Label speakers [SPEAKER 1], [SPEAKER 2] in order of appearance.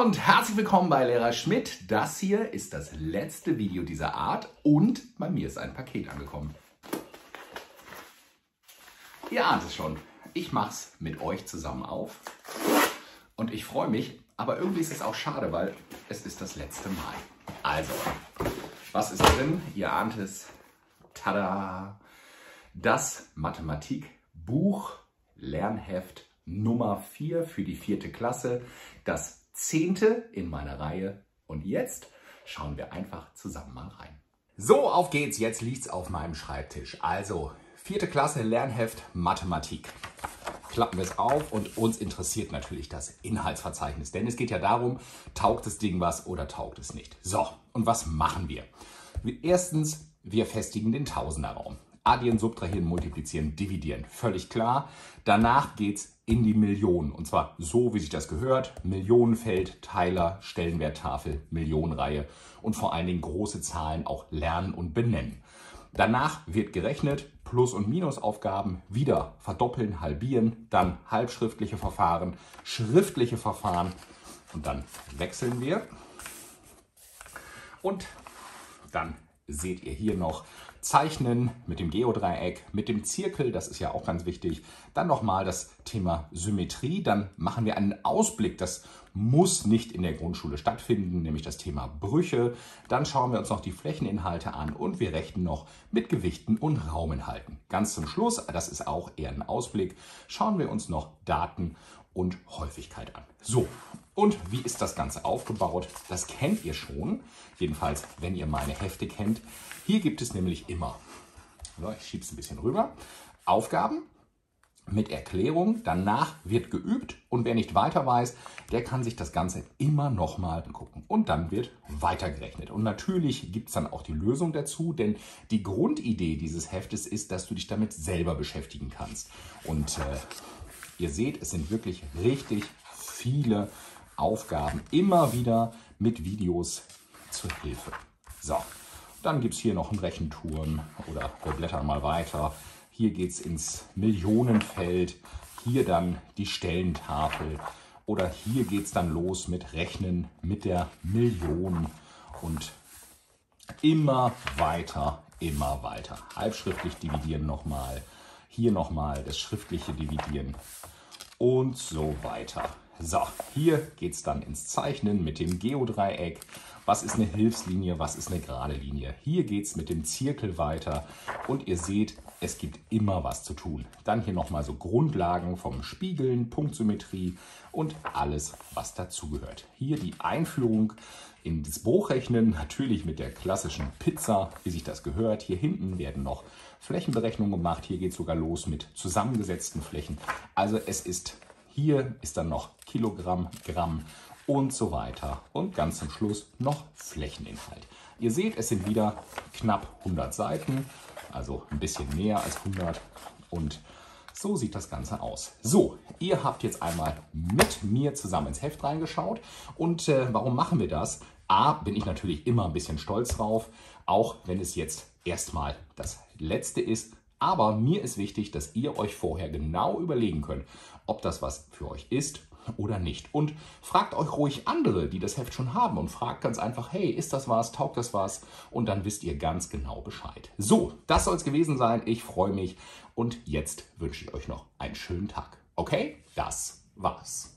[SPEAKER 1] und herzlich willkommen bei Lehrer Schmidt. Das hier ist das letzte Video dieser Art und bei mir ist ein Paket angekommen. Ihr ahnt es schon, ich mache es mit euch zusammen auf und ich freue mich, aber irgendwie ist es auch schade, weil es ist das letzte Mal. Also, was ist drin? Ihr ahnt es. Tada! Das Mathematikbuch Lernheft Nummer 4 für die vierte Klasse. Das zehnte in meiner Reihe. Und jetzt schauen wir einfach zusammen mal rein. So, auf geht's. Jetzt liegt's auf meinem Schreibtisch. Also, vierte Klasse Lernheft Mathematik. Klappen wir es auf und uns interessiert natürlich das Inhaltsverzeichnis. Denn es geht ja darum, taugt das Ding was oder taugt es nicht. So, und was machen wir? Erstens, wir festigen den Tausenderraum. Addieren, subtrahieren, multiplizieren, dividieren. Völlig klar. Danach geht's in die Millionen. Und zwar so, wie sich das gehört. Millionenfeld, Teiler, Stellenwerttafel, Millionenreihe und vor allen Dingen große Zahlen auch lernen und benennen. Danach wird gerechnet, Plus- und Minusaufgaben wieder verdoppeln, halbieren, dann halbschriftliche Verfahren, schriftliche Verfahren und dann wechseln wir. Und dann seht ihr hier noch Zeichnen mit dem Geodreieck, mit dem Zirkel, das ist ja auch ganz wichtig. Dann nochmal das Thema Symmetrie, dann machen wir einen Ausblick, das muss nicht in der Grundschule stattfinden, nämlich das Thema Brüche. Dann schauen wir uns noch die Flächeninhalte an und wir rechnen noch mit Gewichten und Rauminhalten. Ganz zum Schluss, das ist auch eher ein Ausblick, schauen wir uns noch Daten und Häufigkeit an. So, wie ist das Ganze aufgebaut? Das kennt ihr schon, jedenfalls wenn ihr meine Hefte kennt. Hier gibt es nämlich immer, ich schiebe es ein bisschen rüber, Aufgaben mit Erklärung. Danach wird geübt und wer nicht weiter weiß, der kann sich das Ganze immer nochmal angucken. Und dann wird weitergerechnet. Und natürlich gibt es dann auch die Lösung dazu, denn die Grundidee dieses Heftes ist, dass du dich damit selber beschäftigen kannst. Und äh, Ihr seht, es sind wirklich richtig viele Aufgaben, immer wieder mit Videos zur Hilfe. So, dann gibt es hier noch einen Rechenturm oder wir blättern mal weiter. Hier geht es ins Millionenfeld, hier dann die Stellentafel oder hier geht es dann los mit Rechnen mit der Million und immer weiter, immer weiter. Halbschriftlich dividieren nochmal, hier nochmal das schriftliche Dividieren und so weiter. So, hier geht es dann ins Zeichnen mit dem Geodreieck. Was ist eine Hilfslinie, was ist eine gerade Linie? Hier geht es mit dem Zirkel weiter und ihr seht, es gibt immer was zu tun. Dann hier nochmal so Grundlagen vom Spiegeln, Punktsymmetrie und alles, was dazugehört. Hier die Einführung in das Bruchrechnen, natürlich mit der klassischen Pizza, wie sich das gehört. Hier hinten werden noch Flächenberechnungen gemacht. Hier geht es sogar los mit zusammengesetzten Flächen. Also es ist, hier ist dann noch Kilogramm, Gramm und so weiter. Und ganz zum Schluss noch Flächeninhalt. Ihr seht, es sind wieder knapp 100 Seiten, also ein bisschen mehr als 100 und so sieht das Ganze aus. So, ihr habt jetzt einmal mit mir zusammen ins Heft reingeschaut. Und äh, warum machen wir das? A, bin ich natürlich immer ein bisschen stolz drauf, auch wenn es jetzt erstmal das letzte ist. Aber mir ist wichtig, dass ihr euch vorher genau überlegen könnt, ob das was für euch ist oder nicht. Und fragt euch ruhig andere, die das Heft schon haben und fragt ganz einfach, hey, ist das was, taugt das was? Und dann wisst ihr ganz genau Bescheid. So, das soll es gewesen sein. Ich freue mich und jetzt wünsche ich euch noch einen schönen Tag. Okay, das war's.